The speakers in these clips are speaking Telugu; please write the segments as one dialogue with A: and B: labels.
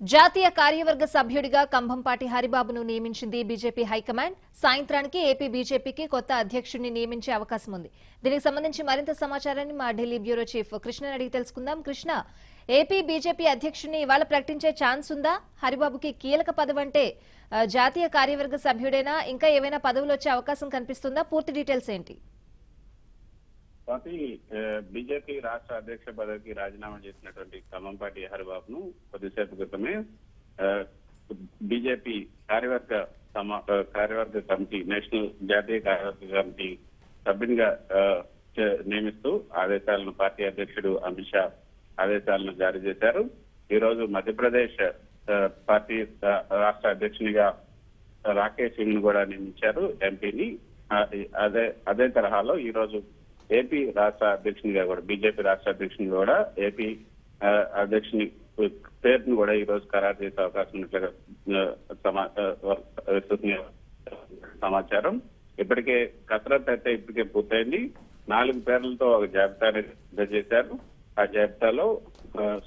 A: జాతీయ కార్యవర్గ సభ్యుడిగా కంభంపాటి హరిబాబును నియమించింది బీజేపీ హైకమాండ్. సాయంత్రానికి ఏపీ బీజేపీకి కొత్త అధ్యక్షుడిని నియమించే అవకాశం ఉంది. దీనికి సంబంధించి మరింత సమాచారాన్ని మా ఢిల్లీ బ్యూరో చీఫ్ కృష్ణ అడిగి తెలుసుకుందాం. కృష్ణ ఏపీ బీజేపీ అధ్యక్షుడిని ఇవాళ ప్రకటించే ఛాన్స్ ఉందా? హరిబాబుకి కీలక పదవి అంటే జాతీయ కార్యవర్గ సభ్యుడైనా? ఇంకా ఏవైనా పదవులు వచ్చే అవకాశం కనిపిస్తుందా? పూర్తి డీటెయిల్స్ ఏంటి?
B: కాబట్టి బీజేపీ రాష్ట్ర అధ్యక్ష పదవికి రాజీనామా చేసినటువంటి ఖమ్మంపాటి హరిబాబును కొద్దిసేపు క్రితమే బీజేపీ కార్యవర్గ సమా కార్యవర్గ కమిటీ నేషనల్ జాతీయ కార్యవర్గ కమిటీ సభ్యునిగా నియమిస్తూ ఆదేశాలను పార్టీ అధ్యక్షుడు అమిత్ షా ఆదేశాలను జారీ చేశారు. ఈ రోజు మధ్యప్రదేశ్ పార్టీ రాష్ట్ర అధ్యక్షునిగా రాకేష్ సింగ్ను కూడా నియమించారు ఎంపీని. అదే అదే తరహాలో ఈ రోజు ఏపీ రాష్ట్ర అధ్యక్షునిగా కూడా బీజేపీ రాష్ట్ర అధ్యక్షుని కూడా ఏపీ అధ్యక్షుని పేరును కూడా ఈ రోజు ఖరారు చేసే అవకాశం ఉన్నట్లుగా సమా- సమాచారం. ఇప్పటికే కసరత్ అయితే ఇప్పటికే పూర్తయింది. నాలుగు పేర్లతో ఒక జాబితాని సిద్ధ చేశారు. ఆ జాబితాలో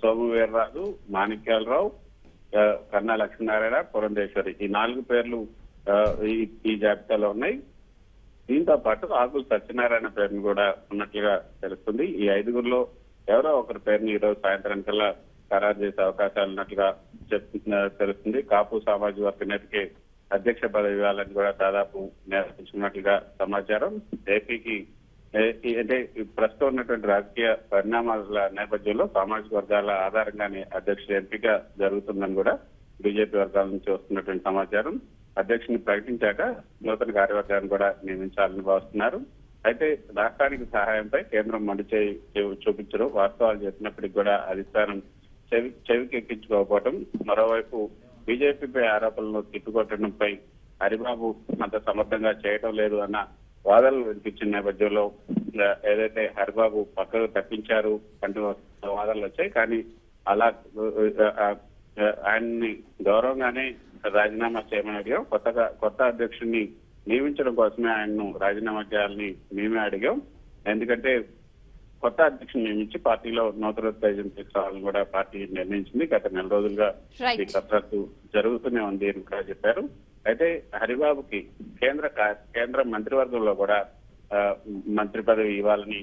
B: సోము వీర్రాజు మాణిక్యాలరావు కన్నా లక్ష్మీనారాయణ పురంధేశ్వరి. ఈ నాలుగు పేర్లు ఆ, ఈ ఈ జాబితాలో ఉన్నాయి. దీంతో పాటు ఆకుల సత్యనారాయణ పేరును కూడా ఉన్నట్లుగా తెలుస్తుంది. ఈ ఐదుగురిలో ఎవరో ఒకరి పేరుని ఈరోజు సాయంత్రం కల్లా ఖరారు చేసే అవకాశాలు ఉన్నట్లుగా తెలుస్తుంది. కాపు సామాజిక వర్గ నేతకి అధ్యక్ష పదవి ఇవ్వాలని కూడా దాదాపు నిర్ణయించుకున్నట్లుగా సమాచారం. ఏపీకి అంటే ప్రస్తుతం ఉన్నటువంటి రాజకీయ పరిణామాల నేపథ్యంలో సామాజిక వర్గాల ఆధారంగానే అధ్యక్ష ఎంపిక జరుగుతుందని కూడా బీజేపీ వర్గాల నుంచి వస్తున్నటువంటి సమాచారం. అధ్యక్షుని ప్రకటించాక నూతన కార్యవర్గాన్ని కూడా నియమించాలని భావిస్తున్నారు. అయితే రాష్ట్రానికి సహాయంపై కేంద్రం మండి చూపించరు. చూపించడం వాస్తవాలు చెప్పినప్పటికీ కూడా అధిష్టానం చెవి చెవికి ఎక్కించుకోకపోవడం మరోవైపు బీజేపీపై ఆరోపణలు తిట్టుకొట్టడంపై హరిబాబు అంత సమర్థంగా చేయడం లేదు అన్న వాదనలు వినిపించిన నేపథ్యంలో ఏదైతే హరిబాబు పక్కకు తప్పించారు అంటూ వాదనలు వచ్చాయి. కానీ అలా ఆయన్ని గౌరవంగానే రాజీనామా చేయమని అడిగాం. కొత్తగా కొత్త అధ్యక్షుడిని నియమించడం కోసమే ఆయన్ను రాజీనామా చేయాలని మేమే అడిగాం. ఎందుకంటే కొత్త అధ్యక్షుని నియమించి పార్టీలో నూతన ఉత్తేజం తీసుకురావాలని కూడా పార్టీ నిర్ణయించింది. గత నెల రోజులుగా. ఈ కసరత్తు జరుగుతూనే ఉంది అని కూడా చెప్పారు. అయితే హరిబాబుకి కేంద్ర కేంద్ర మంత్రివర్గంలో కూడా మంత్రి పదవి ఇవ్వాలని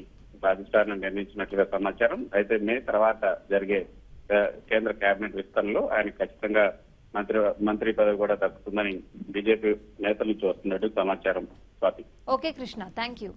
B: అధిష్టానం నిర్ణయించినట్లుగా సమాచారం. అయితే మే తర్వాత జరిగే కేంద్ర కేబినెట్ విస్తరణలో ఆయన ఖచ్చితంగా మంత్రి మంత్రి పదవి కూడా దక్కుతుందని బీజేపీ నేతల నుంచి వస్తున్నట్టు సమాచారం Swathi.
A: Okay Krishna thank you.